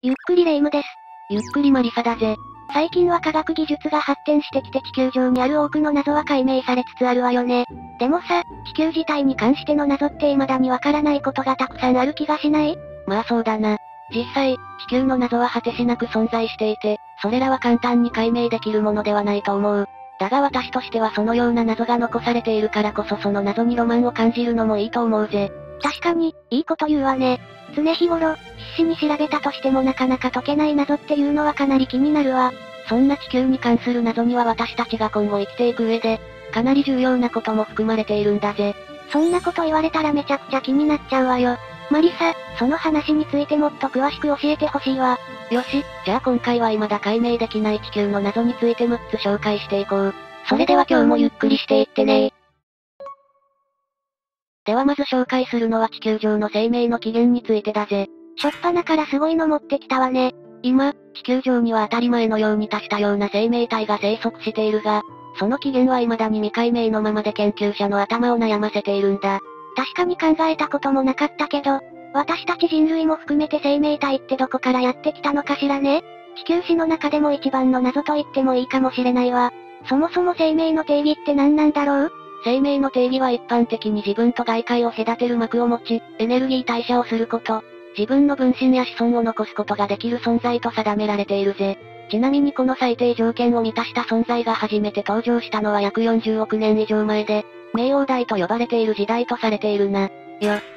ゆっくりレ夢ムです。ゆっくりマリサだぜ。最近は科学技術が発展してきて地球上にある多くの謎は解明されつつあるわよね。でもさ、地球自体に関しての謎って未だにわからないことがたくさんある気がしない？まあそうだな。実際、地球の謎は果てしなく存在していて、それらは簡単に解明できるものではないと思う。だが私としてはそのような謎が残されているからこそその謎にロマンを感じるのもいいと思うぜ。確かに、いいこと言うわね。常日頃、必死に調べたとしてもなかなか解けない謎っていうのはかなり気になるわ。そんな地球に関する謎には私たちが今後生きていく上で、かなり重要なことも含まれているんだぜ。そんなこと言われたらめちゃくちゃ気になっちゃうわよ。マリサ、その話についてもっと詳しく教えてほしいわ。よし、じゃあ今回は未だ解明できない地球の謎について6つ紹介していこう。それでは今日もゆっくりしていってねではまず紹介するのは地球上の生命の起源についてだぜ。しょっぱなからすごいの持ってきたわね。今、地球上には当たり前のように多種多様な生命体が生息しているが、その起源は未だに未解明のままで研究者の頭を悩ませているんだ。確かに考えたこともなかったけど、私たち人類も含めて生命体ってどこからやってきたのかしらね地球史の中でも一番の謎と言ってもいいかもしれないわ。そもそも生命の定義って何なんだろう？生命の定義は一般的に自分と外界を隔てる膜を持ち、エネルギー代謝をすること、自分の分身や子孫を残すことができる存在と定められているぜ。ちなみにこの最低条件を満たした存在が初めて登場したのは約40億年以上前で、冥王代と呼ばれている時代とされているな。よ、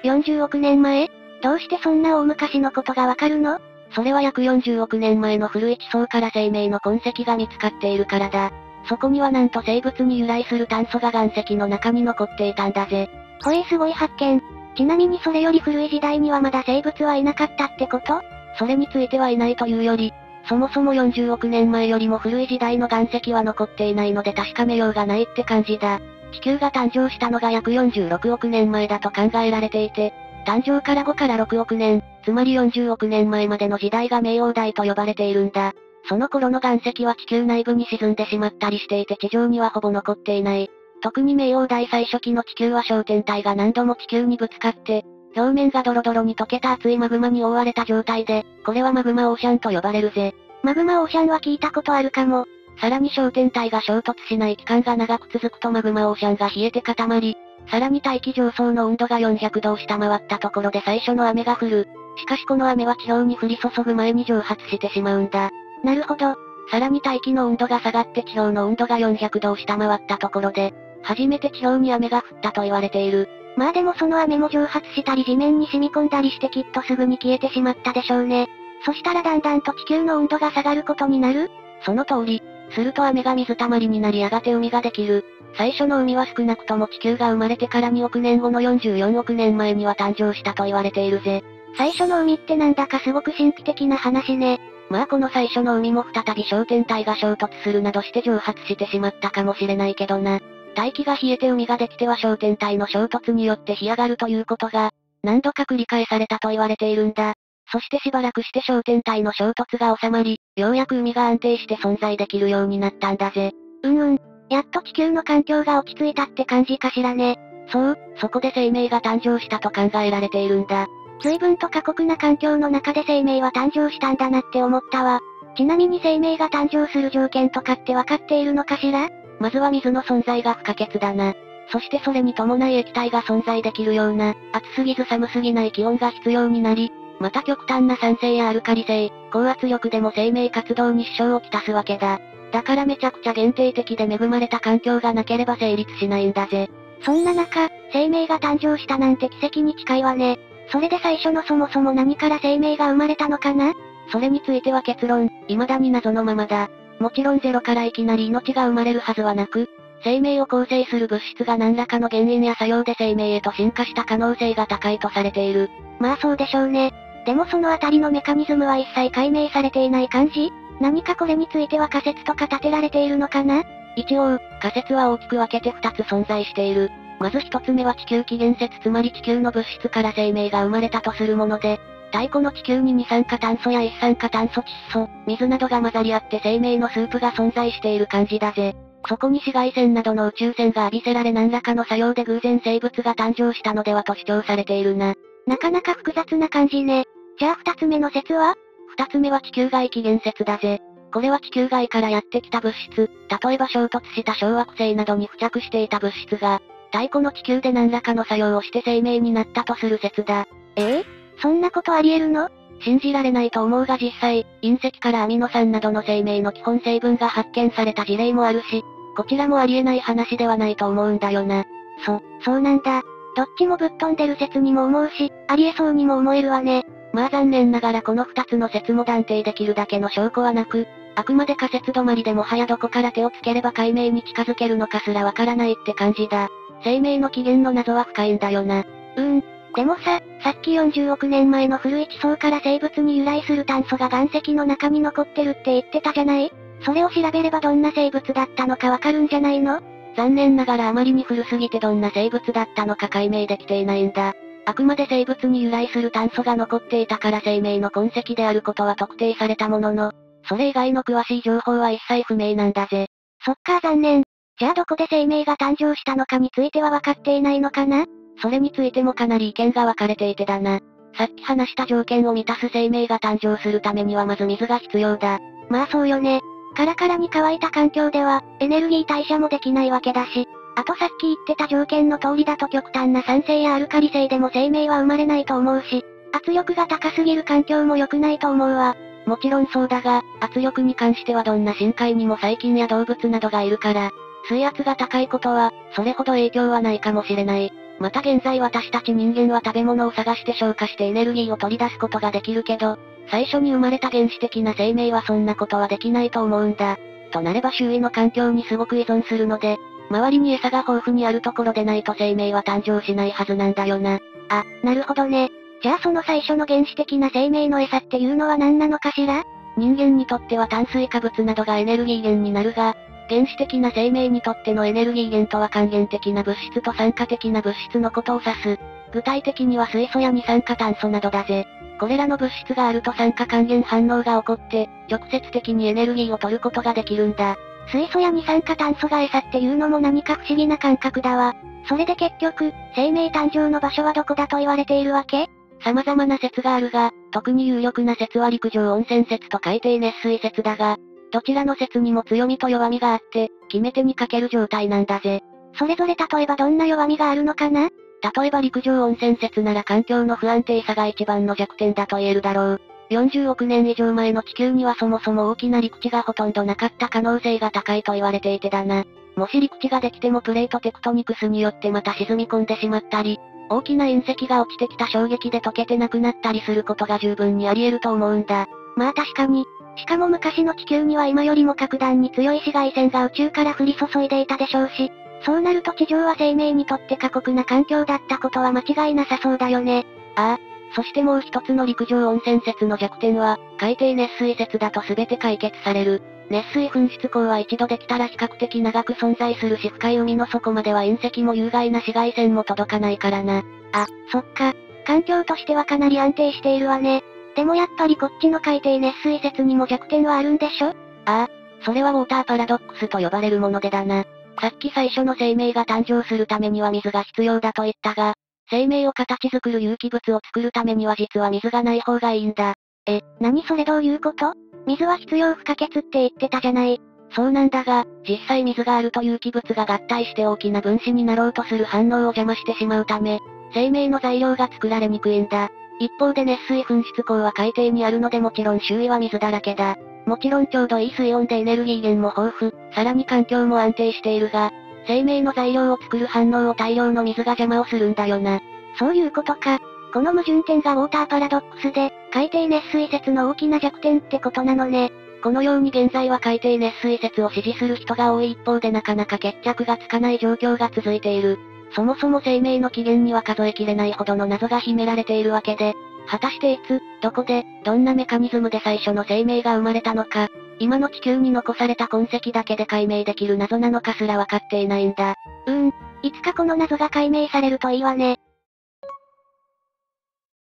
40億年前？どうしてそんな大昔のことがわかるの？それは約40億年前の古い地層から生命の痕跡が見つかっているからだ。そこにはなんと生物に由来する炭素が岩石の中に残っていたんだぜ。ほえすごい発見。ちなみにそれより古い時代にはまだ生物はいなかったってこと？それについてはいないというより、そもそも40億年前よりも古い時代の岩石は残っていないので確かめようがないって感じだ。地球が誕生したのが約46億年前だと考えられていて、誕生から5から6億年、つまり40億年前までの時代が冥王代と呼ばれているんだ。その頃の岩石は地球内部に沈んでしまったりしていて地上にはほぼ残っていない。特に冥王代最初期の地球は焦点体が何度も地球にぶつかって、表面がドロドロに溶けた熱いマグマに覆われた状態で、これはマグマオーシャンと呼ばれるぜ。マグマオーシャンは聞いたことあるかも。さらに焦点体が衝突しない期間が長く続くとマグマオーシャンが冷えて固まり、さらに大気上昇の温度が400度を下回ったところで最初の雨が降る。しかしこの雨は地表に降り注ぐ前に蒸発してしまうんだ。なるほど。さらに大気の温度が下がって地表の温度が400度を下回ったところで、初めて地表に雨が降ったと言われている。まあでもその雨も蒸発したり地面に染み込んだりしてきっとすぐに消えてしまったでしょうね。そしたらだんだんと地球の温度が下がることになるその通り。すると雨が水たまりになりやがて海ができる。最初の海は少なくとも地球が生まれてから2億年後の44億年前には誕生したと言われているぜ。最初の海ってなんだかすごく神秘的な話ね。まあこの最初の海も再び焦点体が衝突するなどして蒸発してしまったかもしれないけどな。大気が冷えて海ができては焦点体の衝突によって干上がるということが、何度か繰り返されたと言われているんだ。そしてしばらくして焦点体の衝突が収まり、ようやく海が安定して存在できるようになったんだぜ。うんうん。やっと地球の環境が落ち着いたって感じかしらね。そう、そこで生命が誕生したと考えられているんだ。随分と過酷な環境の中で生命は誕生したんだなって思ったわ。ちなみに生命が誕生する条件とかってわかっているのかしら？まずは水の存在が不可欠だな。そしてそれに伴い液体が存在できるような、暑すぎず寒すぎない気温が必要になり、また極端な酸性やアルカリ性、高圧力でも生命活動に支障をきたすわけだ。だからめちゃくちゃ限定的で恵まれた環境がなければ成立しないんだぜ。そんな中、生命が誕生したなんて奇跡に近いわね。それで最初のそもそも何から生命が生まれたのかな？それについては結論、未だに謎のままだ。もちろんゼロからいきなり命が生まれるはずはなく、生命を構成する物質が何らかの原因や作用で生命へと進化した可能性が高いとされている。まあそうでしょうね。でもそのあたりのメカニズムは一切解明されていない感じ？何かこれについては仮説とか立てられているのかな？一応、仮説は大きく分けて二つ存在している。まず一つ目は地球起源説つまり地球の物質から生命が生まれたとするもので、太古の地球に二酸化炭素や一酸化炭素窒素、水などが混ざり合って生命のスープが存在している感じだぜ。そこに紫外線などの宇宙線が浴びせられ何らかの作用で偶然生物が誕生したのではと主張されているな。なかなか複雑な感じね。じゃあ二つ目の説は？二つ目は地球外起源説だぜ。これは地球外からやってきた物質、例えば衝突した小惑星などに付着していた物質が、太古の地球で何らかの作用をして生命になったとする説だ。え？えそんなことあり得るの？信じられないと思うが実際、隕石からアミノ酸などの生命の基本成分が発見された事例もあるし、こちらもありえない話ではないと思うんだよな。そ、そうなんだ。どっちもぶっ飛んでる説にも思うし、ありえそうにも思えるわね。まあ残念ながらこの二つの説も断定できるだけの証拠はなく、あくまで仮説止まりでもはやどこから手をつければ解明に近づけるのかすらわからないって感じだ。生命の起源の謎は深いんだよな。うーん。でもさ、さっき40億年前の古い地層から生物に由来する炭素が岩石の中に残ってるって言ってたじゃない？それを調べればどんな生物だったのかわかるんじゃないの？残念ながらあまりに古すぎてどんな生物だったのか解明できていないんだ。あくまで生物に由来する炭素が残っていたから生命の痕跡であることは特定されたものの、それ以外の詳しい情報は一切不明なんだぜ。そっか残念。じゃあどこで生命が誕生したのかについては分かっていないのかな？それについてもかなり意見が分かれていてだな。さっき話した条件を満たす生命が誕生するためにはまず水が必要だ。まあそうよね。カラカラに乾いた環境では、エネルギー代謝もできないわけだし、あとさっき言ってた条件の通りだと極端な酸性やアルカリ性でも生命は生まれないと思うし、圧力が高すぎる環境も良くないと思うわ。もちろんそうだが、圧力に関してはどんな深海にも細菌や動物などがいるから、水圧が高いことは、それほど影響はないかもしれない。また現在私たち人間は食べ物を探して消化してエネルギーを取り出すことができるけど、最初に生まれた原始的な生命はそんなことはできないと思うんだ。となれば周囲の環境にすごく依存するので、周りに餌が豊富にあるところでないと生命は誕生しないはずなんだよな。あ、なるほどね。じゃあその最初の原始的な生命の餌っていうのは何なのかしら？人間にとっては炭水化物などがエネルギー源になるが、原始的な生命にとってのエネルギー源とは還元的な物質と酸化的な物質のことを指す。具体的には水素や二酸化炭素などだぜ。これらの物質があると酸化還元反応が起こって、直接的にエネルギーを取ることができるんだ。水素や二酸化炭素が餌っていうのも何か不思議な感覚だわ。それで結局、生命誕生の場所はどこだと言われているわけ？様々な説があるが、特に有力な説は陸上温泉説と海底熱水説だが、どちらの説にも強みと弱みがあって、決め手にかける状態なんだぜ。それぞれ例えばどんな弱みがあるのかな？例えば陸上温泉説なら環境の不安定さが一番の弱点だと言えるだろう。40億年以上前の地球にはそもそも大きな陸地がほとんどなかった可能性が高いと言われていてだな。もし陸地ができてもプレートテクトニクスによってまた沈み込んでしまったり、大きな隕石が落ちてきた衝撃で溶けてなくなったりすることが十分にあり得ると思うんだ。まあ確かに、しかも昔の地球には今よりも格段に強い紫外線が宇宙から降り注いでいたでしょうし、そうなると地上は生命にとって過酷な環境だったことは間違いなさそうだよね。ああ。そしてもう一つの陸上温泉説の弱点は、海底熱水説だと全て解決される。熱水噴出口は一度できたら比較的長く存在するし深い海の底までは隕石も有害な紫外線も届かないからな。あ、そっか。環境としてはかなり安定しているわね。でもやっぱりこっちの海底熱水説にも弱点はあるんでしょ？ああ、それはウォーターパラドックスと呼ばれるものでだな。さっき最初の生命が誕生するためには水が必要だと言ったが、生命を形作る有機物を作るためには実は水がない方がいいんだ。え、何それどういうこと？水は必要不可欠って言ってたじゃない。そうなんだが、実際水があると有機物が合体して大きな分子になろうとする反応を邪魔してしまうため、生命の材料が作られにくいんだ。一方で熱水噴出口は海底にあるのでもちろん周囲は水だらけだ。もちろんちょうどいい水温でエネルギー源も豊富、さらに環境も安定しているが、生命の材料を作る反応を大量の水が邪魔をするんだよな。そういうことか。この矛盾点がウォーターパラドックスで、海底熱水説の大きな弱点ってことなのね。このように現在は海底熱水説を支持する人が多い一方でなかなか決着がつかない状況が続いている。そもそも生命の起源には数えきれないほどの謎が秘められているわけで、果たしていつ、どこで、どんなメカニズムで最初の生命が生まれたのか、今の地球に残された痕跡だけで解明できる謎なのかすらわかっていないんだ。うーん、いつかこの謎が解明されるといいわね。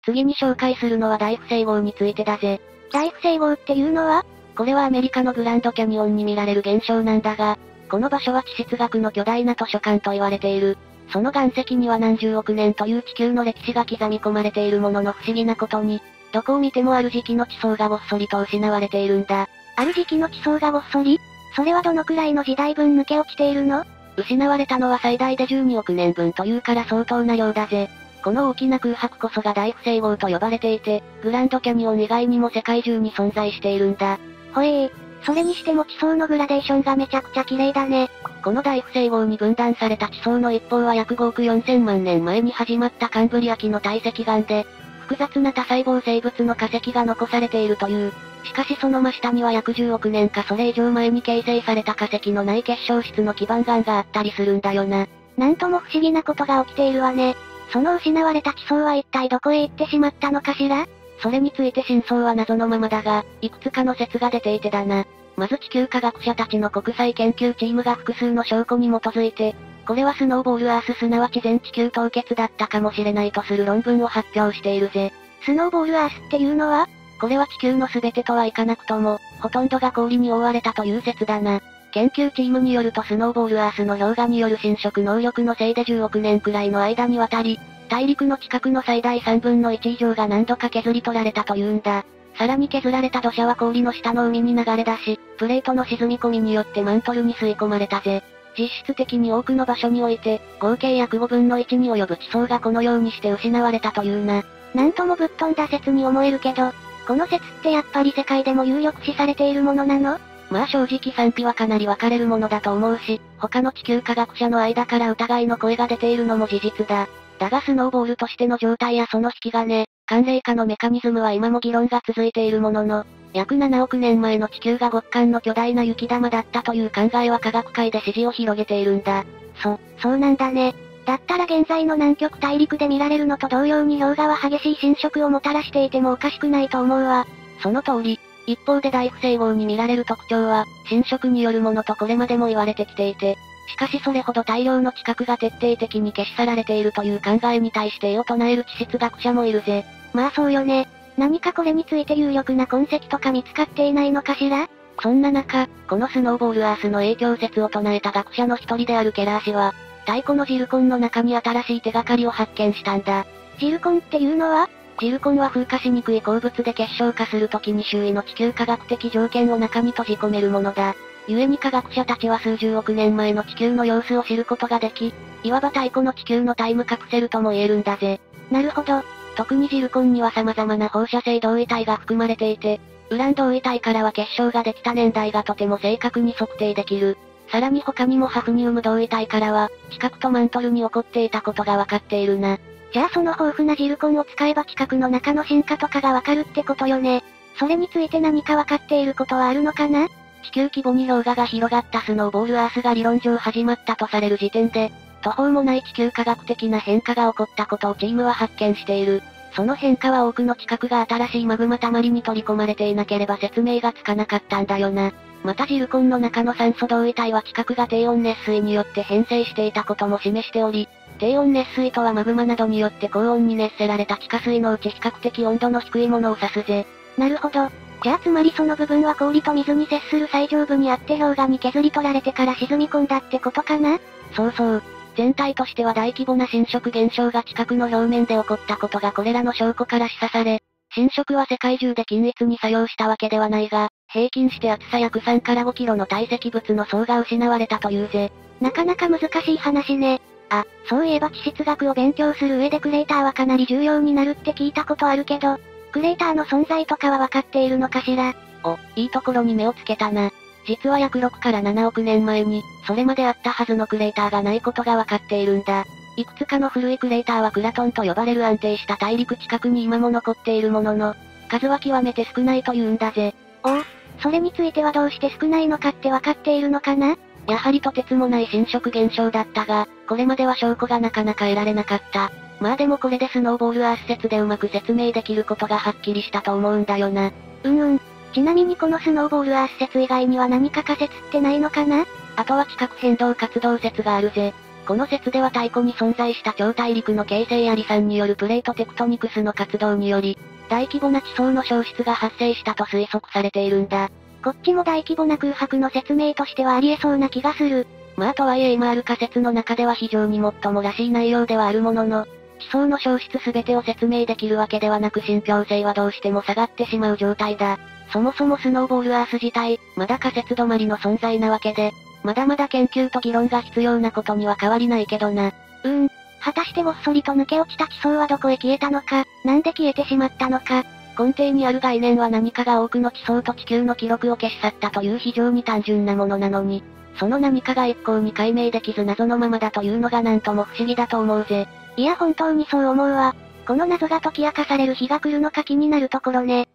次に紹介するのは大不整合についてだぜ。大不整合っていうのは？これはアメリカのグランドキャニオンに見られる現象なんだが、この場所は地質学の巨大な図書館と言われている。その岩石には何十億年という地球の歴史が刻み込まれているものの不思議なことに、どこを見てもある時期の地層がごっそりと失われているんだ。ある時期の地層がごっそりそれはどのくらいの時代分抜け落ちているの失われたのは最大で12億年分というから相当な量だぜ。この大きな空白こそが大不整合と呼ばれていて、グランドキャニオン以外にも世界中に存在しているんだ。ほえー、それにしても地層のグラデーションがめちゃくちゃ綺麗だね。この大不整合に分断された地層の一方は約5億4000万年前に始まったカンブリア紀の堆積岩で、複雑な多細胞生物の化石が残されているという。しかしその真下には約10億年かそれ以上前に形成された化石のない結晶質の基盤岩があったりするんだよな。なんとも不思議なことが起きているわね。その失われた地層は一体どこへ行ってしまったのかしら？それについて真相は謎のままだが、いくつかの説が出ていてだな。まず地球科学者たちの国際研究チームが複数の証拠に基づいて、これはスノーボールアースすなわち全地球凍結だったかもしれないとする論文を発表しているぜ。スノーボールアースっていうのは？これは地球の全てとはいかなくとも、ほとんどが氷に覆われたという説だな。研究チームによるとスノーボールアースの氷河による侵食能力のせいで10億年くらいの間にわたり、大陸の近くの最大3分の1以上が何度か削り取られたというんだ。さらに削られた土砂は氷の下の海に流れ出し、プレートの沈み込みによってマントルに吸い込まれたぜ。実質的に多くの場所において、合計約5分の1に及ぶ地層がこのようにして失われたというな。なんともぶっ飛んだ説に思えるけど、この説ってやっぱり世界でも有力視されているものなの？まあ正直賛否はかなり分かれるものだと思うし、他の地球科学者の間から疑いの声が出ているのも事実だ。だがスノーボールとしての状態やその引き金、寒冷化のメカニズムは今も議論が続いているものの、約7億年前の地球が極寒の巨大な雪玉だったという考えは科学界で支持を広げているんだ。そ、そうなんだね。だったら現在の南極大陸で見られるのと同様に氷河は激しい侵食をもたらしていてもおかしくないと思うわ。その通り。一方で大不整合に見られる特徴は、侵食によるものとこれまでも言われてきていて、しかしそれほど大量の地殻が徹底的に消し去られているという考えに対して絵を唱える地質学者もいるぜ。まあそうよね。何かこれについて有力な痕跡とか見つかっていないのかしら？そんな中、このスノーボールアースの影響説を唱えた学者の一人であるケラー氏は、太古のジルコンの中に新しい手がかりを発見したんだ。ジルコンっていうのは？ジルコンは風化しにくい鉱物で結晶化するときに周囲の地球科学的条件を中に閉じ込めるものだ。故に科学者たちは数十億年前の地球の様子を知ることができ、いわば太古の地球のタイムカプセルとも言えるんだぜ。なるほど。特にジルコンには様々な放射性同位体が含まれていて、ウラン同位体からは結晶ができた年代がとても正確に測定できる。さらに他にもハフニウム同位体からは、地殻とマントルに起こっていたことがわかっているな。じゃあその豊富なジルコンを使えば地殻の中の進化とかがわかるってことよね。それについて何かわかっていることはあるのかな？地球規模に氷河が広がったスノーボールアースが理論上始まったとされる時点で、途方もない地球科学的な変化が起こったことをチームは発見している。その変化は多くの地殻が新しいマグマ溜まりに取り込まれていなければ説明がつかなかったんだよな。またジルコンの中の酸素同位体は地殻が低温熱水によって変成していたことも示しており、低温熱水とはマグマなどによって高温に熱せられた地下水のうち比較的温度の低いものを指すぜ。なるほど。じゃあつまりその部分は氷と水に接する最上部にあって氷河に削り取られてから沈み込んだってことかな？そうそう。全体としては大規模な侵食現象が地殻の表面で起こったことがこれらの証拠から示唆され、侵食は世界中で均一に作用したわけではないが、平均して厚さ約3から5キロの堆積物の層が失われたというぜ。なかなか難しい話ね。あ、そういえば地質学を勉強する上でクレーターはかなり重要になるって聞いたことあるけど、クレーターの存在とかは分かっているのかしら？お、いいところに目をつけたな。実は約6から7億年前に、それまであったはずのクレーターがないことが分かっているんだ。いくつかの古いクレーターはクラトンと呼ばれる安定した大陸近くに今も残っているものの、数は極めて少ないというんだぜ。おお、それについてはどうして少ないのかって分かっているのかな？やはりとてつもない侵食現象だったが、これまでは証拠がなかなか得られなかった。まあでもこれでスノーボールアース説でうまく説明できることがはっきりしたと思うんだよな。うんうん。ちなみにこのスノーボールアース説以外には何か仮説ってないのかな？あとは地殻変動活動説があるぜ。この説では太古に存在した超大陸の形成や離散によるプレートテクトニクスの活動により、大規模な地層の消失が発生したと推測されているんだ。こっちも大規模な空白の説明としてはありえそうな気がする。まあとはいえ今ある仮説の中では非常にもっともらしい内容ではあるものの、地層の消失すべてを説明できるわけではなく信憑性はどうしても下がってしまう状態だ。そもそもスノーボールアース自体、まだ仮説止まりの存在なわけで、まだまだ研究と議論が必要なことには変わりないけどな。うーん。果たしてごっそりと抜け落ちた地層はどこへ消えたのか、なんで消えてしまったのか。根底にある概念は何かが多くの地層と地球の記録を消し去ったという非常に単純なものなのに、その何かが一向に解明できず謎のままだというのがなんとも不思議だと思うぜ。いや本当にそう思うわ。この謎が解き明かされる日が来るのか気になるところね。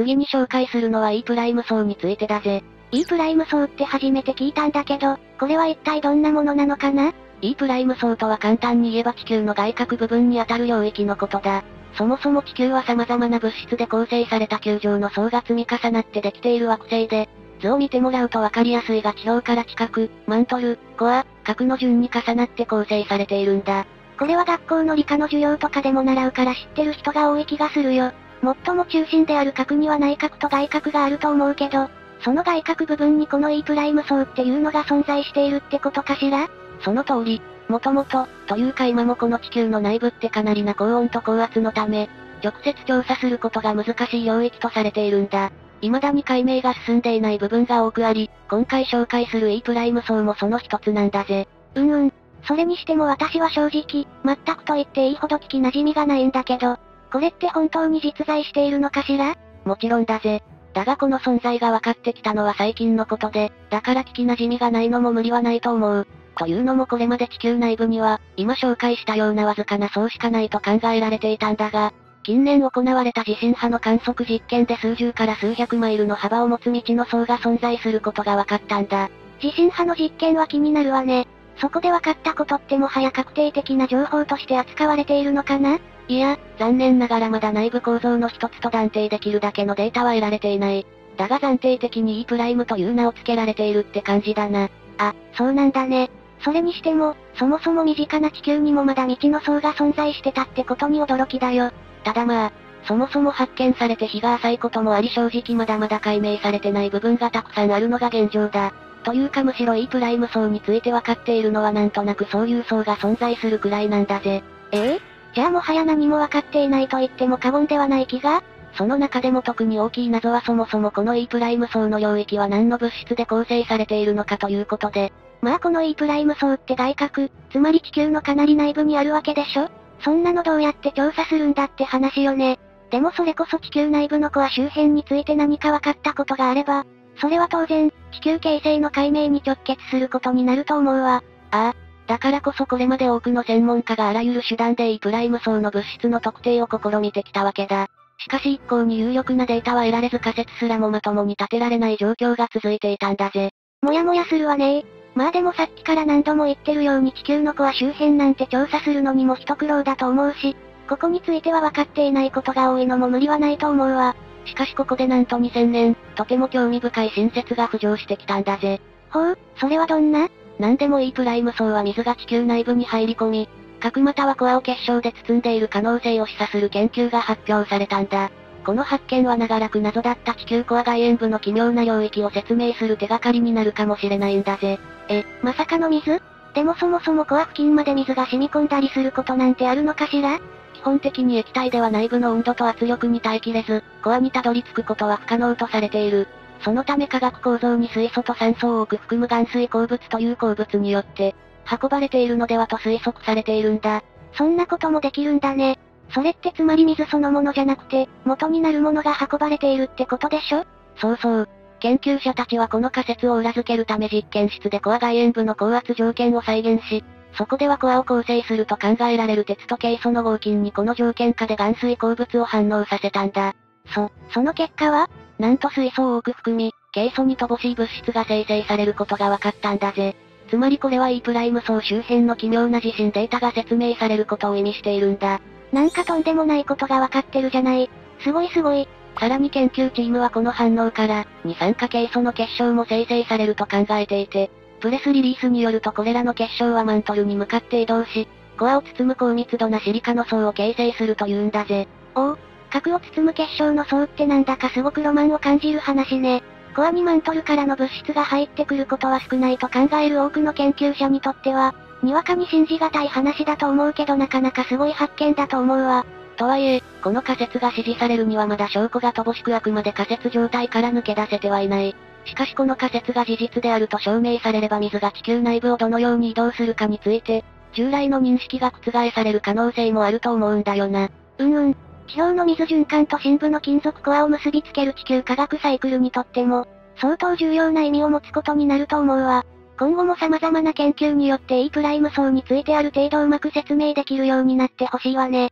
次に紹介するのは E プライム層についてだぜ。E プライム層って初めて聞いたんだけど、これは一体どんなものなのかな ?E プライム層とは簡単に言えば地球の外角部分にあたる領域のことだ。そもそも地球は様々な物質で構成された球状の層が積み重なってできている惑星で、図を見てもらうとわかりやすいが地表から近く、マントル、コア、核の順に重なって構成されているんだ。これは学校の理科の授業とかでも習うから知ってる人が多い気がするよ。最も中心である核には内角と外角があると思うけど、その外角部分にこの E プライム層っていうのが存在しているってことかしら？その通り、もともと、というか今もこの地球の内部ってかなりな高温と高圧のため、直接調査することが難しい領域とされているんだ。未だに解明が進んでいない部分が多くあり、今回紹介する E プライム層もその一つなんだぜ。うんうん。それにしても私は正直、全くと言っていいほど聞き馴染みがないんだけど、これって本当に実在しているのかしら？もちろんだぜ。だがこの存在が分かってきたのは最近のことで、だから聞き馴染みがないのも無理はないと思う。というのもこれまで地球内部には、今紹介したようなわずかな層しかないと考えられていたんだが、近年行われた地震波の観測実験で数十から数百マイルの幅を持つ道の層が存在することが分かったんだ。地震波の実験は気になるわね。そこで分かったことってもはや確定的な情報として扱われているのかな？いや、残念ながらまだ内部構造の一つと断定できるだけのデータは得られていない。だが暫定的に E プライムという名を付けられているって感じだな。あ、そうなんだね。それにしても、そもそも身近な地球にもまだ未知の層が存在してたってことに驚きだよ。ただまあ、そもそも発見されて日が浅いこともあり正直まだまだ解明されてない部分がたくさんあるのが現状だ。というかむしろ E プライム層について分かっているのはなんとなくそういう層が存在するくらいなんだぜ。ええ？じゃあもはや何も分かっていないと言っても過言ではない気がその中でも特に大きい謎はそもそもこの E プライム層の領域は何の物質で構成されているのかということで。まあこの E プライム層って外角、つまり地球のかなり内部にあるわけでしょそんなのどうやって調査するんだって話よね。でもそれこそ地球内部のコア周辺について何か分かったことがあれば、それは当然、地球形成の解明に直結することになると思うわ。ああ。だからこそこれまで多くの専門家があらゆる手段で E プライム層の物質の特定を試みてきたわけだ。しかし一向に有力なデータは得られず仮説すらもまともに立てられない状況が続いていたんだぜ。もやもやするわねまあでもさっきから何度も言ってるように地球のコア周辺なんて調査するのにも一苦労だと思うし、ここについては分かっていないことが多いのも無理はないと思うわ。しかしここでなんと2000年、とても興味深い新説が浮上してきたんだぜ。ほう、それはどんな？なんでもいいプライム層は水が地球内部に入り込み、核またはコアを結晶で包んでいる可能性を示唆する研究が発表されたんだ。この発見は長らく謎だった地球コア外縁部の奇妙な領域を説明する手がかりになるかもしれないんだぜ。え、まさかの水？でもそもそもコア付近まで水が染み込んだりすることなんてあるのかしら？基本的に液体では内部の温度と圧力に耐えきれず、コアにたどり着くことは不可能とされている。そのため化学構造に水素と酸素を多く含む含水鉱物という鉱物によって、運ばれているのではと推測されているんだ。そんなこともできるんだね。それってつまり水そのものじゃなくて、元になるものが運ばれているってことでしょそうそう。研究者たちはこの仮説を裏付けるため実験室でコア外縁部の高圧条件を再現し、そこではコアを構成すると考えられる鉄とケイ素の合金にこの条件下で含水鉱物を反応させたんだ。そ、その結果はなんと水素を多く含み、ケイ素に乏しい物質が生成されることが分かったんだぜ。つまりこれは E プライム層周辺の奇妙な地震データが説明されることを意味しているんだ。なんかとんでもないことが分かってるじゃない。すごいすごい。さらに研究チームはこの反応から、二酸化ケイ素の結晶も生成されると考えていて、プレスリリースによるとこれらの結晶はマントルに向かって移動し、コアを包む高密度なシリカの層を形成するというんだぜ。おお、核を包む結晶の層ってなんだかすごくロマンを感じる話ね。コアにマントルからの物質が入ってくることは少ないと考える多くの研究者にとっては、にわかに信じがたい話だと思うけどなかなかすごい発見だと思うわ。とはいえ、この仮説が支持されるにはまだ証拠が乏しくあくまで仮説状態から抜け出せてはいない。しかしこの仮説が事実であると証明されれば水が地球内部をどのように移動するかについて、従来の認識が覆される可能性もあると思うんだよな。うんうん。地表の水循環と深部の金属コアを結びつける地球科学サイクルにとっても、相当重要な意味を持つことになると思うわ。今後も様々な研究によって E プライム層についてある程度うまく説明できるようになってほしいわね。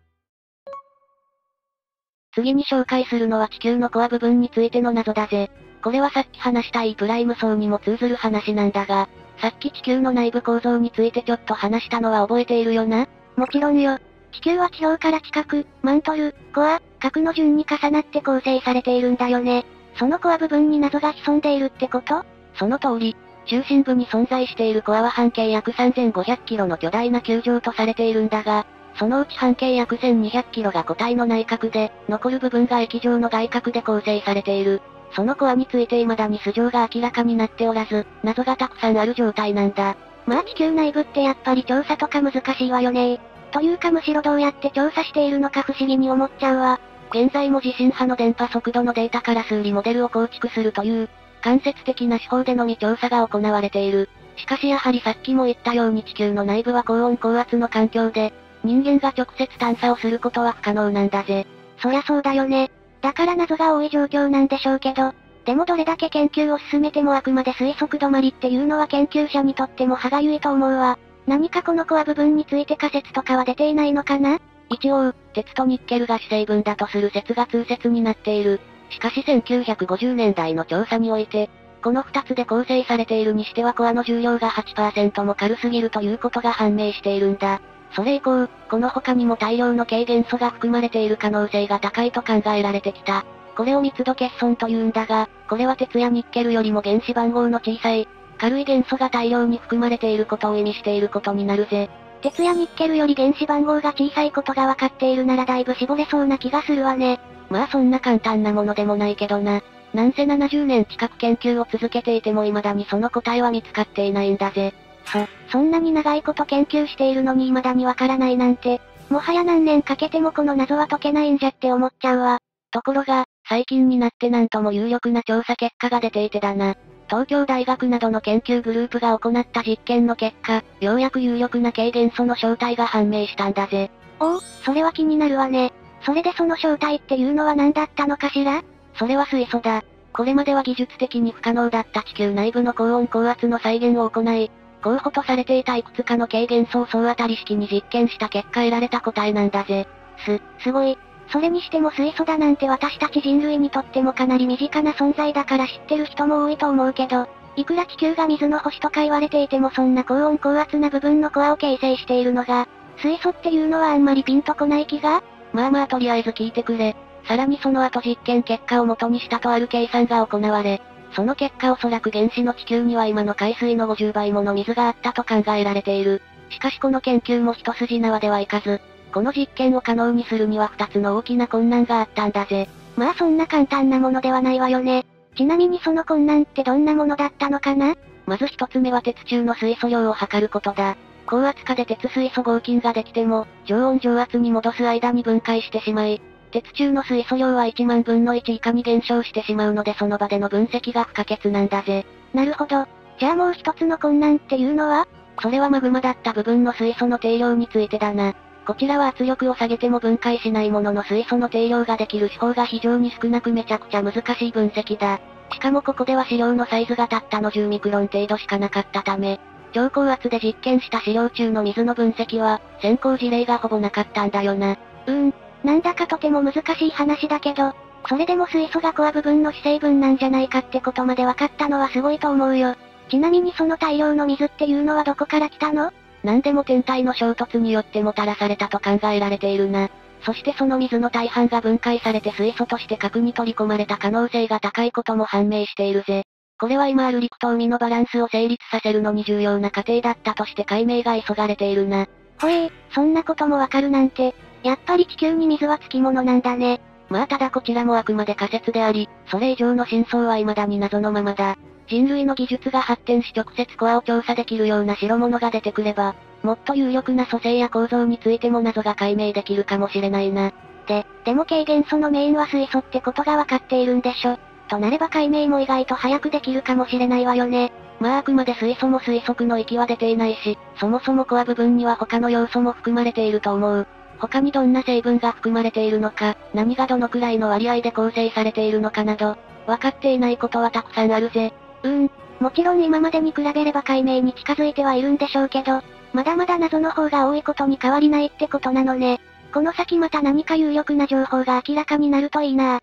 次に紹介するのは地球のコア部分についての謎だぜ。これはさっき話した E プライム層にも通ずる話なんだが、さっき地球の内部構造についてちょっと話したのは覚えているよな？もちろんよ。地球は地表から近く、マントル、コア、核の順に重なって構成されているんだよね。そのコア部分に謎が潜んでいるってこと？その通り。中心部に存在しているコアは半径約3500キロの巨大な球状とされているんだが、そのうち半径約1200キロが固体の内核で、残る部分が液状の外核で構成されている。そのコアについて未だに素性が明らかになっておらず、謎がたくさんある状態なんだ。まあ地球内部ってやっぱり調査とか難しいわよねというかむしろどうやって調査しているのか不思議に思っちゃうわ。現在も地震波の電波速度のデータから数理モデルを構築するという、間接的な手法でのみ調査が行われている。しかしやはりさっきも言ったように地球の内部は高温高圧の環境で、人間が直接探査をすることは不可能なんだぜ。そりゃそうだよね。だから謎が多い状況なんでしょうけど、でもどれだけ研究を進めてもあくまで推測止まりっていうのは研究者にとっても歯がゆいと思うわ。何かこのコア部分について仮説とかは出ていないのかな？一応、鉄とニッケルが主成分だとする説が通説になっている。しかし1950年代の調査において、この二つで構成されているにしてはコアの重量が8%も軽すぎるということが判明しているんだ。それ以降、この他にも大量の軽元素が含まれている可能性が高いと考えられてきた。これを密度欠損というんだが、これは鉄やニッケルよりも原子番号の小さい、軽い元素が大量に含まれていることを意味していることになるぜ。鉄やニッケルより原子番号が小さいことが分かっているならだいぶ絞れそうな気がするわね。まあそんな簡単なものでもないけどな。なんせ70年近く研究を続けていても未だにその答えは見つかっていないんだぜ。そ、そんなに長いこと研究しているのに未だにわからないなんて、もはや何年かけてもこの謎は解けないんじゃって思っちゃうわ。ところが、最近になってなんとも有力な調査結果が出ていてだな。東京大学などの研究グループが行った実験の結果、ようやく有力な軽元素の正体が判明したんだぜ。おお、それは気になるわね。それでその正体っていうのは何だったのかしら？それは水素だ。これまでは技術的に不可能だった地球内部の高温高圧の再現を行い、候補とされていたいくつかの軽元素を総当たり式に実験した結果得られた答えなんだぜ。す、すごい。それにしても水素だなんて私たち人類にとってもかなり身近な存在だから知ってる人も多いと思うけど、いくら地球が水の星とか言われていてもそんな高温高圧な部分のコアを形成しているのが、水素っていうのはあんまりピンとこない気が？まあまあとりあえず聞いてくれ。さらにその後実験結果を元にしたとある計算が行われ、その結果おそらく原子の地球には今の海水の50倍もの水があったと考えられている。しかしこの研究も一筋縄ではいかず、この実験を可能にするには二つの大きな困難があったんだぜ。まあそんな簡単なものではないわよね。ちなみにその困難ってどんなものだったのかな？まず一つ目は鉄中の水素量を測ることだ。高圧化で鉄水素合金ができても、常温常圧に戻す間に分解してしまい、鉄中の水素量は1万分の1以下に減少してしまうのでその場での分析が不可欠なんだぜ。なるほど。じゃあもう一つの困難っていうのは？それはマグマだった部分の水素の定量についてだな。こちらは圧力を下げても分解しないものの水素の定量ができる手法が非常に少なくめちゃくちゃ難しい分析だ。しかもここでは資料のサイズがたったの10ミクロン程度しかなかったため、超高圧で実験した資料中の水の分析は、先行事例がほぼなかったんだよな。うん、なんだかとても難しい話だけど、それでも水素がコア部分の主成分なんじゃないかってことまで分かったのはすごいと思うよ。ちなみにその大量の水っていうのはどこから来たの？何でも天体の衝突によってもたらされたと考えられているな。そしてその水の大半が分解されて水素として核に取り込まれた可能性が高いことも判明しているぜ。これは今ある陸と海のバランスを成立させるのに重要な過程だったとして解明が急がれているな。ほえー、そんなこともわかるなんて、やっぱり地球に水はつきものなんだね。まあただこちらもあくまで仮説であり、それ以上の真相は未だに謎のままだ。人類の技術が発展し直接コアを調査できるような代物が出てくれば、もっと有力な組成や構造についても謎が解明できるかもしれないな。で、でも軽元素のメインは水素ってことがわかっているんでしょ。となれば解明も意外と早くできるかもしれないわよね。まああくまで水素も推測の域は出ていないし、そもそもコア部分には他の要素も含まれていると思う。他にどんな成分が含まれているのか、何がどのくらいの割合で構成されているのかなど、分かっていないことはたくさんあるぜ。うーん、もちろん今までに比べれば解明に近づいてはいるんでしょうけど、まだまだ謎の方が多いことに変わりないってことなのね。この先また何か有力な情報が明らかになるといいな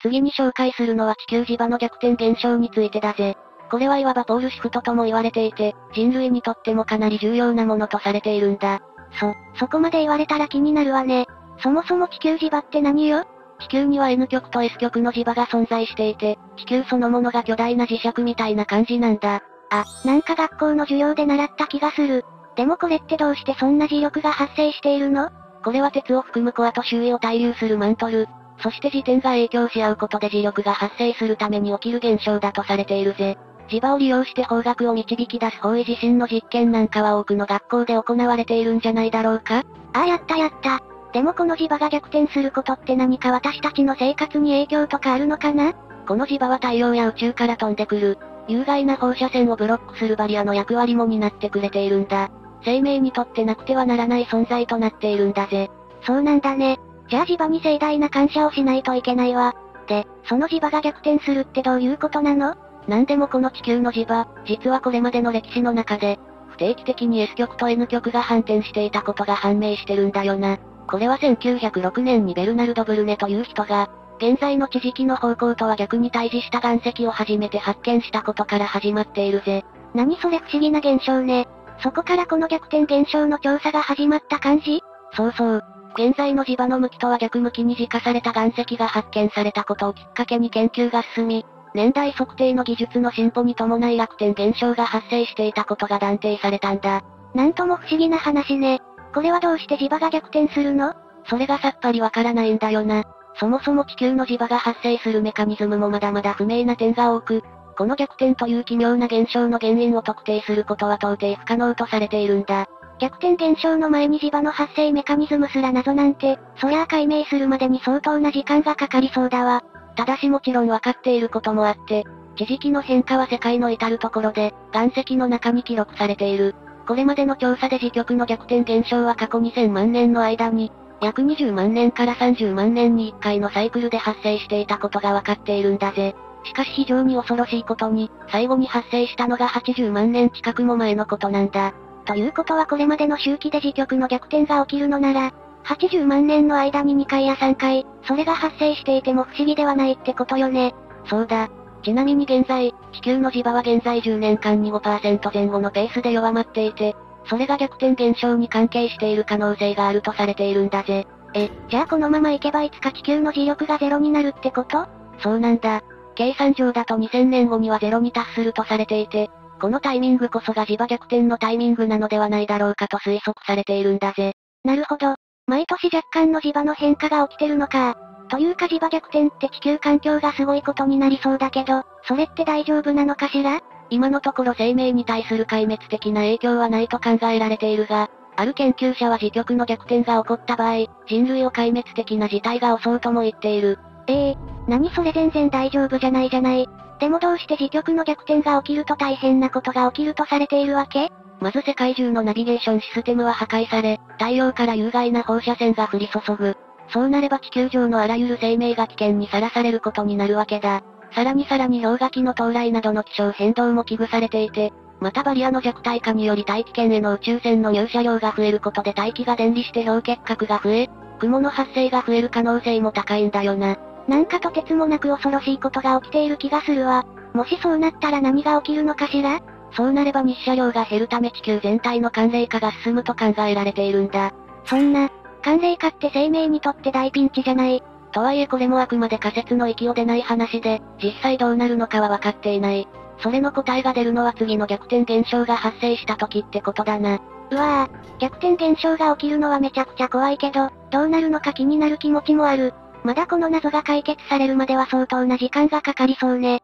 次に紹介するのは地球磁場の逆転現象についてだぜ。これはいわばポールシフトとも言われていて、人類にとってもかなり重要なものとされているんだ。そ、そこまで言われたら気になるわね。そもそも地球磁場って何よ？地球には N 極と S 極の磁場が存在していて、地球そのものが巨大な磁石みたいな感じなんだ。あ、なんか学校の授業で習った気がする。でもこれってどうしてそんな磁力が発生しているの？これは鉄を含むコアと周囲を対流するマントル。そして自転が影響し合うことで磁力が発生するために起きる現象だとされているぜ。磁場を利用して方角を導き出す方位地震の実験なんかは多くの学校で行われているんじゃないだろうか？ああやったやった。でもこの磁場が逆転することって何か私たちの生活に影響とかあるのかな？この磁場は太陽や宇宙から飛んでくる、有害な放射線をブロックするバリアの役割も担ってくれているんだ。生命にとってなくてはならない存在となっているんだぜ。そうなんだね。じゃあ磁場に盛大な感謝をしないといけないわ。で、その磁場が逆転するってどういうことなの？なんでもこの地球の磁場、実はこれまでの歴史の中で、不定期的に S 極と N 極が反転していたことが判明してるんだよな。これは1906年にベルナルド・ブルネという人が、現在の地磁気の方向とは逆に対峙した岩石を初めて発見したことから始まっているぜ。何それ不思議な現象ね。そこからこの逆転現象の調査が始まった感じ？そうそう。現在の磁場の向きとは逆向きに磁化された岩石が発見されたことをきっかけに研究が進み、年代測定の技術の進歩に伴い楽天現象が発生していたことが断定されたんだ。なんとも不思議な話ね。これはどうして磁場が逆転するの？それがさっぱりわからないんだよな。そもそも地球の磁場が発生するメカニズムもまだまだ不明な点が多く、この逆転という奇妙な現象の原因を特定することは到底不可能とされているんだ。逆転現象の前に磁場の発生メカニズムすら謎なんて、そりゃあ解明するまでに相当な時間がかかりそうだわ。ただしもちろん分かっていることもあって、地磁気の変化は世界の至るところで、岩石の中に記録されている。これまでの調査で磁極の逆転現象は過去2000万年の間に、約20万年から30万年に1回のサイクルで発生していたことが分かっているんだぜ。しかし非常に恐ろしいことに、最後に発生したのが80万年近くも前のことなんだ。ということはこれまでの周期で磁極の逆転が起きるのなら、80万年の間に2回や3回、それが発生していても不思議ではないってことよね。そうだ。ちなみに現在、地球の磁場は現在10年間に5%前後のペースで弱まっていて、それが逆転現象に関係している可能性があるとされているんだぜ。え、じゃあこのままいけばいつか地球の磁力がゼロになるってこと？そうなんだ。計算上だと2000年後にはゼロに達するとされていて、このタイミングこそが磁場逆転のタイミングなのではないだろうかと推測されているんだぜ。なるほど。毎年若干の磁場の変化が起きてるのか。というか磁場逆転って地球環境がすごいことになりそうだけど、それって大丈夫なのかしら？今のところ生命に対する壊滅的な影響はないと考えられているが、ある研究者は磁極の逆転が起こった場合、人類を壊滅的な事態が襲うとも言っている。ええー、何それ全然大丈夫じゃないじゃない。でもどうして磁極の逆転が起きると大変なことが起きるとされているわけ？まず世界中のナビゲーションシステムは破壊され、太陽から有害な放射線が降り注ぐ。そうなれば地球上のあらゆる生命が危険にさらされることになるわけだ。さらにさらに氷河期の到来などの気象変動も危惧されていて、またバリアの弱体化により大気圏への宇宙船の入射量が増えることで大気が電離して氷結核が増え、雲の発生が増える可能性も高いんだよな。なんかとてつもなく恐ろしいことが起きている気がするわ。もしそうなったら何が起きるのかしら？そうなれば日射量が減るため地球全体の寒冷化が進むと考えられているんだ。そんな、寒冷化って生命にとって大ピンチじゃない。とはいえこれもあくまで仮説の域を出ない話で、実際どうなるのかは分かっていない。それの答えが出るのは次の逆転現象が発生した時ってことだな。うわぁ、逆転現象が起きるのはめちゃくちゃ怖いけど、どうなるのか気になる気持ちもある。まだこの謎が解決されるまでは相当な時間がかかりそうね。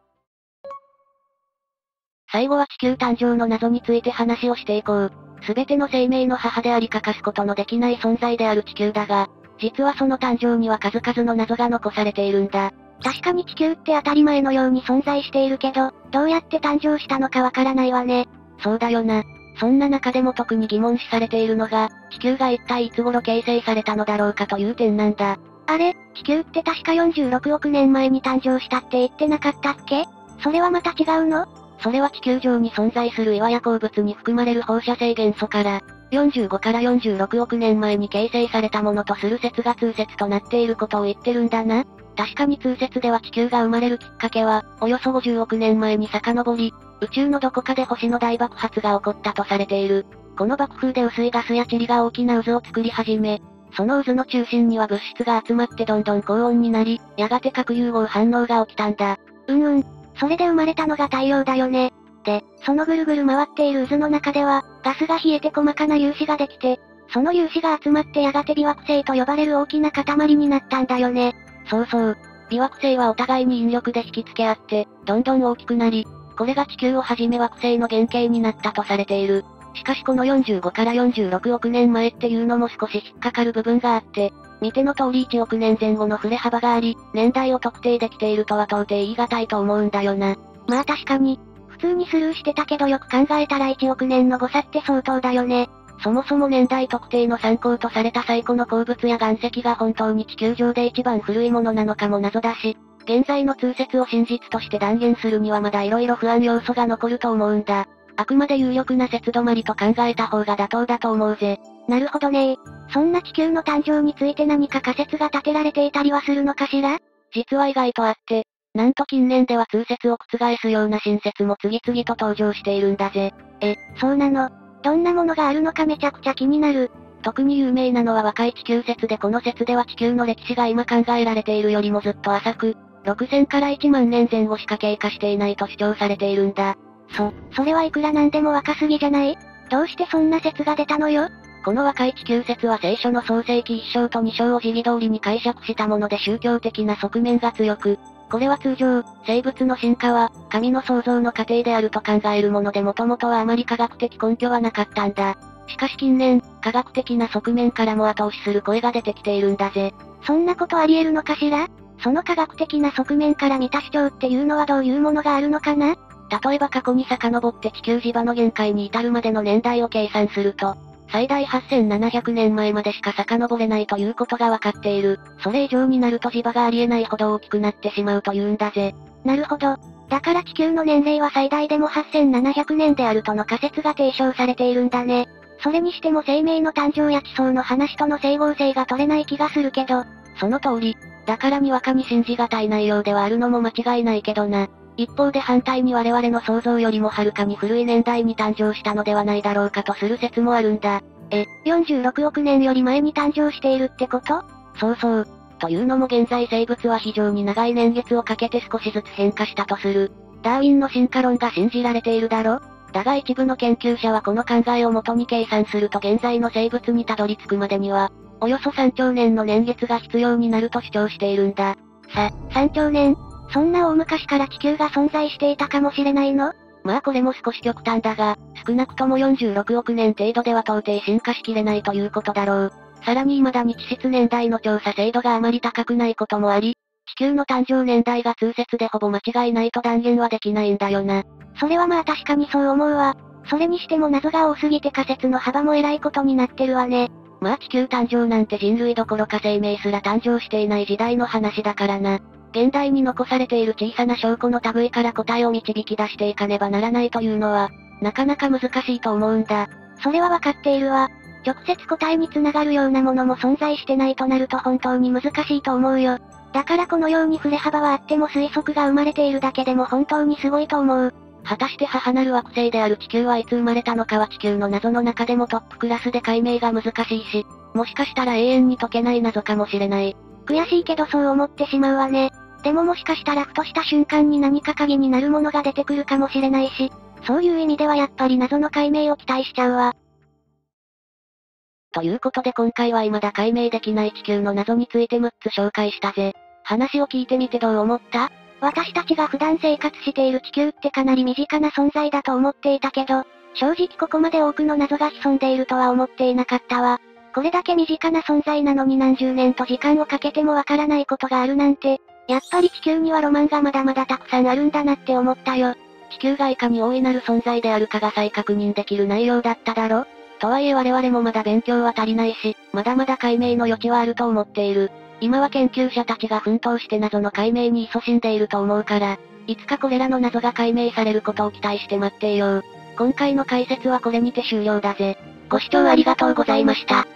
最後は地球誕生の謎について話をしていこう。すべての生命の母であり欠かすことのできない存在である地球だが、実はその誕生には数々の謎が残されているんだ。確かに地球って当たり前のように存在しているけど、どうやって誕生したのかわからないわね。そうだよな。そんな中でも特に疑問視されているのが、地球が一体いつ頃形成されたのだろうかという点なんだ。あれ、地球って確か46億年前に誕生したって言ってなかったっけ？それはまた違うの？それは地球上に存在する岩や鉱物に含まれる放射性元素から、45から46億年前に形成されたものとする説が通説となっていることを言ってるんだな。確かに通説では地球が生まれるきっかけは、およそ50億年前に遡り、宇宙のどこかで星の大爆発が起こったとされている。この爆風で薄いガスや塵が大きな渦を作り始め、その渦の中心には物質が集まってどんどん高温になり、やがて核融合反応が起きたんだ。うんうん。それで生まれたのが太陽だよね。で、そのぐるぐる回っている渦の中では、ガスが冷えて細かな粒子ができて、その粒子が集まってやがて微惑星と呼ばれる大きな塊になったんだよね。そうそう。微惑星はお互いに引力で引き付け合って、どんどん大きくなり、これが地球をはじめ惑星の原型になったとされている。しかしこの45から46億年前っていうのも少し引っかかる部分があって、見ての通り1億年前後の触れ幅があり、年代を特定できているとは到底言い難いと思うんだよな。まあ確かに、普通にスルーしてたけどよく考えたら1億年の誤差って相当だよね。そもそも年代特定の参考とされた最古の鉱物や岩石が本当に地球上で一番古いものなのかも謎だし、現在の通説を真実として断言するにはまだ色々不安要素が残ると思うんだ。あくまで有力な説止まりと考えた方が妥当だと思うぜ。なるほどねそんな地球の誕生について何か仮説が立てられていたりはするのかしら？実は意外とあって、なんと近年では通説を覆すような新説も次々と登場しているんだぜ。え、そうなの？どんなものがあるのかめちゃくちゃ気になる。特に有名なのは若い地球説でこの説では地球の歴史が今考えられているよりもずっと浅く、6000から1万年前後しか経過していないと主張されているんだ。そ、それはいくらなんでも若すぎじゃない？どうしてそんな説が出たのよ？この若い地球説は聖書の創世記1章と2章を時義通りに解釈したもので宗教的な側面が強く、これは通常、生物の進化は、神の創造の過程であると考えるものでもともとはあまり科学的根拠はなかったんだ。しかし近年、科学的な側面からも後押しする声が出てきているんだぜ。そんなことあり得るのかしら？その科学的な側面から見た主張っていうのはどういうものがあるのかな？例えば過去に遡って地球磁場の限界に至るまでの年代を計算すると、最大8700年前までしか遡れないということがわかっている。それ以上になると磁場がありえないほど大きくなってしまうというんだぜ。なるほど。だから地球の年齢は最大でも8700年であるとの仮説が提唱されているんだね。それにしても生命の誕生や地層の話との整合性が取れない気がするけど。その通り。だからにわかに信じがたい内容ではあるのも間違いないけどな。一方で反対に我々の想像よりもはるかに古い年代に誕生したのではないだろうかとする説もあるんだ。え、46億年より前に誕生しているってこと？そうそう。というのも現在生物は非常に長い年月をかけて少しずつ変化したとする。ダーウィンの進化論が信じられているだろ？だが一部の研究者はこの考えをもとに計算すると現在の生物にたどり着くまでには、およそ3兆年の年月が必要になると主張しているんだ。さ、3兆年？そんな大昔から地球が存在していたかもしれないの？まあこれも少し極端だが、少なくとも46億年程度では到底進化しきれないということだろう。さらに未だに地質年代の調査精度があまり高くないこともあり、地球の誕生年代が通説でほぼ間違いないと断言はできないんだよな。それはまあ確かにそう思うわ。それにしても謎が多すぎて仮説の幅も偉いことになってるわね。まあ地球誕生なんて人類どころか生命すら誕生していない時代の話だからな。現代に残されている小さな証拠の類から答えを導き出していかねばならないというのは、なかなか難しいと思うんだ。それはわかっているわ。直接答えにつながるようなものも存在してないとなると本当に難しいと思うよ。だからこのように触れ幅はあっても推測が生まれているだけでも本当にすごいと思う。果たして母なる惑星である地球はいつ生まれたのかは地球の謎の中でもトップクラスで解明が難しいし、もしかしたら永遠に解けない謎かもしれない。悔しいけどそう思ってしまうわね。でももしかしたらふとした瞬間に何か鍵になるものが出てくるかもしれないし、そういう意味ではやっぱり謎の解明を期待しちゃうわ。ということで今回は未だ解明できない地球の謎について6つ紹介したぜ。話を聞いてみてどう思った？私たちが普段生活している地球ってかなり身近な存在だと思っていたけど、正直ここまで多くの謎が潜んでいるとは思っていなかったわ。これだけ身近な存在なのに何十年と時間をかけてもわからないことがあるなんて、やっぱり地球にはロマンがまだまだたくさんあるんだなって思ったよ。地球がいかに大いなる存在であるかが再確認できる内容だっただろとはいえ我々もまだ勉強は足りないし、まだまだ解明の余地はあると思っている。今は研究者たちが奮闘して謎の解明に勤しんでいると思うから、いつかこれらの謎が解明されることを期待して待っていよう。今回の解説はこれにて終了だぜ。ご視聴ありがとうございました。